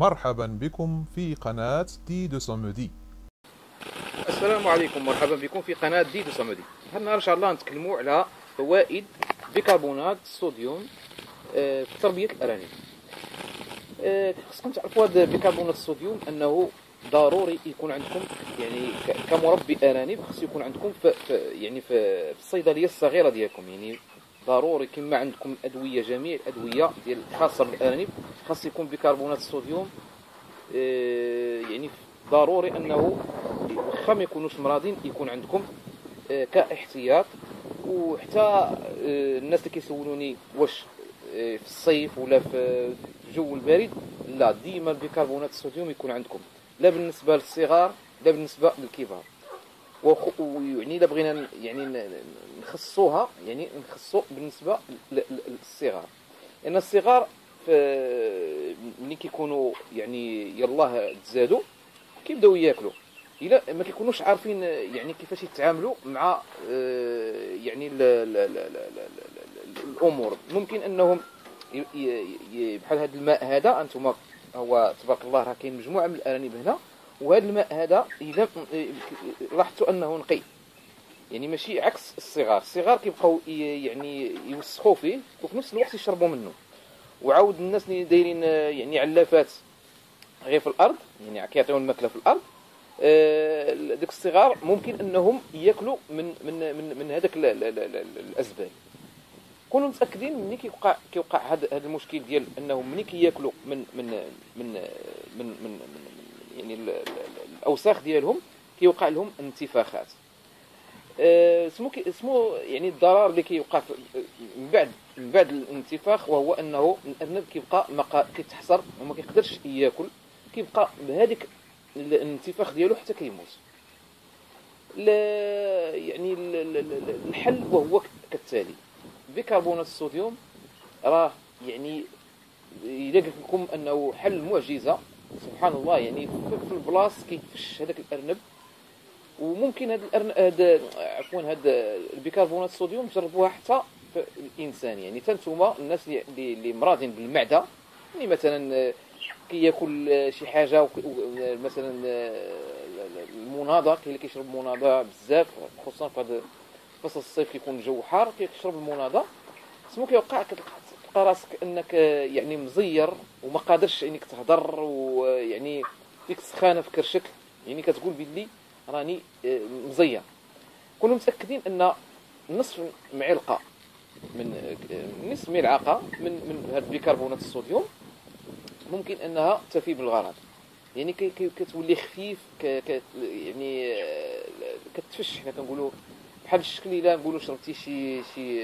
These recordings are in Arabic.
مرحبا بكم في قناة دي دو سومودي. السلام عليكم مرحبا بكم في قناة دي دو سومودي النهار إن شاء الله نتكلموا على فوائد بيكربونات الصوديوم آه، في تربية الأرانب آه، خصكم تعرفوا هذا بيكربونات الصوديوم أنه ضروري يكون عندكم يعني كمربي أرانب خص يكون عندكم في يعني في الصيدلية الصغيرة ديالكم يعني ضروري كما عندكم أدوية جميع الأدوية ديال خاصة بالأرانب خاص يكون بيكربونات الصوديوم آه، يعني ضروري أنه واخا ما يكونوش مرضين يكون عندكم آه، كاحتياط. وحتى آه، الناس اللي كيسولوني واش في الصيف ولا في الجو البارد لا ديما بيكربونات الصوديوم يكون عندكم. لا بالنسبة للصغار لا بالنسبة للكبار. ويعني الا بغينا يعني نخصوها يعني نخصو بالنسبة للصغار. لأن الصغار ملي كيكونوا يعني يلاه تزادوا كيبداو ياكلوا. إلا ما كيكونوش عارفين يعني كيفاش يتعاملوا مع آه، يعني ال ال ال ال ال ال الأمور. ممكن أنهم بحال هذا الماء هذا أنتم هو تبارك الله راه كاين مجموعة من الأرانب هنا وهذا الماء هذا إذا لاحظتوا أنه نقي. يعني ماشي عكس الصغار. الصغار كيبقاو يعني يوسخوا فيه وفي نفس الوقت يشربوا منه وعاود الناس اللي دايرين آه، يعني علافات غير في الأرض يعني كيعطيو الماكلة في الأرض آه، ديك الصغار ممكن أنهم ياكلوا من من من, من هذاك ال- ال- ال- ال- الازبال كونوا متأكدين ملي كيوقع كيوقع هذا المشكل ديال انهم ملي كياكلوا من من من من, من, من يعني ال- ال- ال- الأوساخ ديالهم كيوقع لهم انتفاخات. اسمه كي- اسمه يعني الضرر اللي كيوقع من بعد من بعد الانتفاخ وهو أنه الارنب كيبقى ما كيتحصر وما كيقدرش ياكل كيبقى بهذيك ال- الانتفاخ ديالو حتى كيموت. يعني ال- ال- ال- الحل وهو كالتالي بيكربونات الصوديوم راه يعني قلت لكم أنه حل معجزة سبحان الله يعني في- البلاص كيفش هذاك الأرنب. وممكن هذا الأرن... هذا عفوا هذا البيكربونات الصوديوم تجربوها حتى في الإنسان. يعني حتى نتوما الناس اللي اللي مرضين بالمعدة يعني مثلا كياكل شي حاجة مثلا المناضة كاين اللي كيشرب مناضة بزاف خصوصا في هذا فصل الصيف كيكون الجو حار كيشرب المناضة. سمو كيوقع كتلقى تلقى راسك إنك آه، يعني مزير وما قادرش انك تهضر ويعني فيك السخانه في كرشك. يعني كتقول باللي راني آه، مزير. كونوا متأكدين أن نصف معلقة من آه، نصف ملعقه من من هاد بيكربونات الصوديوم ممكن أنها تفي بالغرض. يعني كتولي خفيف يعني كتفش حنا كنقولوا بحال الشكل إلا نقولوا شربتي شي شي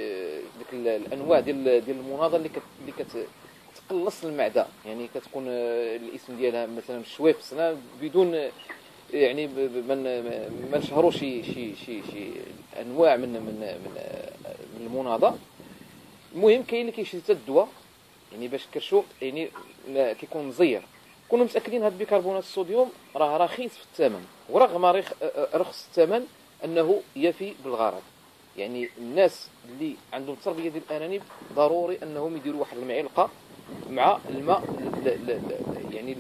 ديك ال- الأنواع ديال ديال المناضه اللي كت اللي كت تقلص المعدة. يعني كتكون آه، الإسم ديالها مثلا Schweppes أنا بدون يعني ما نشهروا شي شي شي شي أنواع من من من من المناضه المهم كاين اللي كيشري حتى الدواء. يعني باش كرشو يعني كيكون مزير. كونوا متأكدين هاد بيكربونات الصوديوم راه رخيص في الثمن. ورغم رخ- رخص الثمن انه يفي بالغرض يعني الناس اللي عندهم تربيه ديال الارانب ضروري انهم يديروا واحد المعلقه مع الماء يعني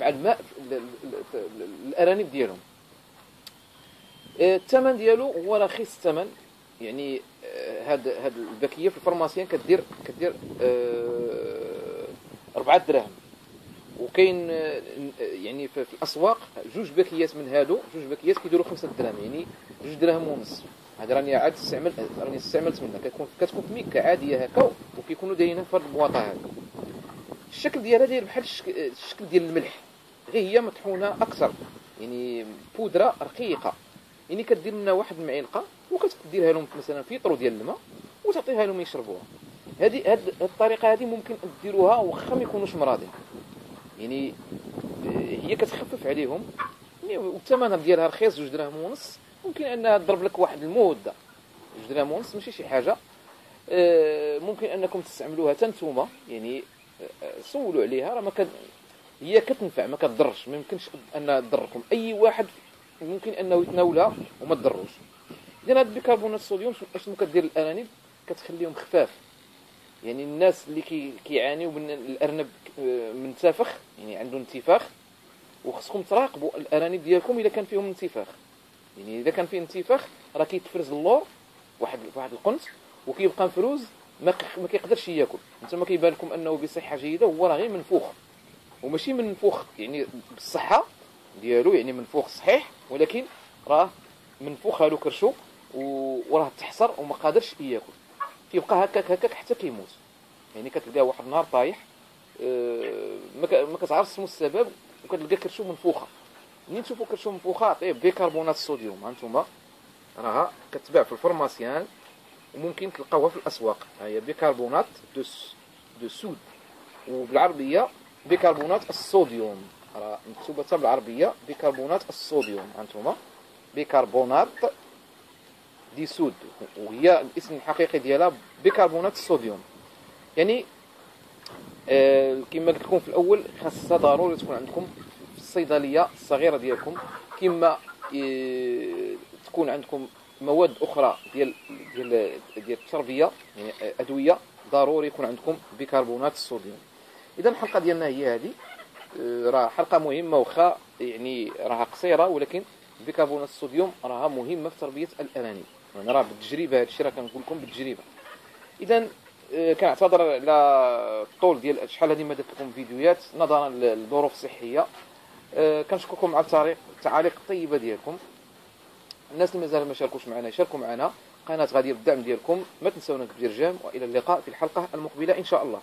مع الماء الارانب ديالهم آه، الثمن ديالو هو رخيص الثمن يعني آه، هاد هاد الباكيه في الفارماسيان كدير كدير آه، 4 دراهم وكاين يعني في الأسواق جوج باكيات من هادو جوج باكيات كيديروا 5 دراهم يعني جوج دراهم ونص. هذا راني عاد استعمل راني استعملت منها كتكون كتكون في ميكا عادية هكا وكيكونوا دايرينها في هاد البواطة هذا الشكل ديالها داير بحال الشك- الشكل ديال الملح. غير هي مطحونة أكثر يعني بودرة رقيقة. يعني كدير منها واحد المعلقة وكتديرها لهم مثلا في طرو ديال الماء وتعطيها لهم يشربوها. هذه هاد الطريقة هذه ممكن ديروها واخا ما يكونوش مرضين يعني آه، هي كتخفف عليهم. يعني والثمن ديالها رخيص جوج دراهم ونص. ممكن أنها تضرب لك واحد المده جوج دراهم ونص ماشي شي حاجة. آه، ممكن أنكم تستعملوها حتى نتوما. يعني آه، سولوا عليها. راه ما كد... هي كتنفع ما كتضرش. ما يمكنش أنها تضركم. أي واحد ممكن أنه يتناولها وما تضروش. اذا هاد بيكربونات الصوديوم شنو كدير الأرانب؟ كتخليهم خفاف. يعني الناس اللي كي كيعانيو من الأرنب آه، من تفخ يعني عنده انتفاخ وخصكم تراقبوا الأرانب ديالكم إذا كان فيهم انتفاخ. يعني إذا كان فيه انتفاخ راه كيتفرز اللور واحد واحد القنت وكيبقى مفروز ما ما كيقدرش ياكل. انت ما كيبان لكم أنه بصحة جيدة هو راه غير منفوخ. وماشي منفوخ يعني بالصحة ديالو يعني منفوخ صحيح ولكن راه منفوخ له كرشو وراه تحصر وما قادرش ياكل. كيبقى هكاك هكاك حتى كيموت يعني كتلقاه واحد النهار طايح آه، ما كتعرفش شنو السبب وكتلقى كرشو منفوخه منين تشوفوا كرشو منفوخه عطيه بيكربونات الصوديوم. هانتوما راها كتباع في ال pharmacien وممكن تلقاوها في الأسواق. هي بيكربونات de de soude. وبالعربية بيكربونات الصوديوم. راه مكتوبه بالعربية بيكربونات الصوديوم. هانتوما bicarbonate de soude. وهي الاسم الحقيقي ديالها بيكربونات الصوديوم. يعني آه كما قلت لكم في الأول خاصها ضروري تكون عندكم في الصيدلية الصغيرة ديالكم كما آه تكون عندكم مواد أخرى ديال ديال ديال التربية يعني أدوية ضروري يكون عندكم بيكربونات الصوديوم. إذا الحلقة ديالنا هي هذه. آه، راه حلقة مهمة واخا يعني راها قصيرة ولكن بيكربونات الصوديوم راها مهمة في تربية الارانب يعني راه بالتجربة هذا الشيء راه كنقول لكم بالتجربة. اذا آه، كنعتذر على الطول ديال شحال هذه ما درت لكم فيديوهات نظرا للظروف الصحية. آه، كنشكركم على التعليق التعاليق الطيبه ديالكم. الناس اللي مازال ما شاركوش معنا يشاركوا معنا. قناة غادية بالدعم ديالكم. ما تنسونا بالارجام وإلى اللقاء في الحلقة المقبلة إن شاء الله.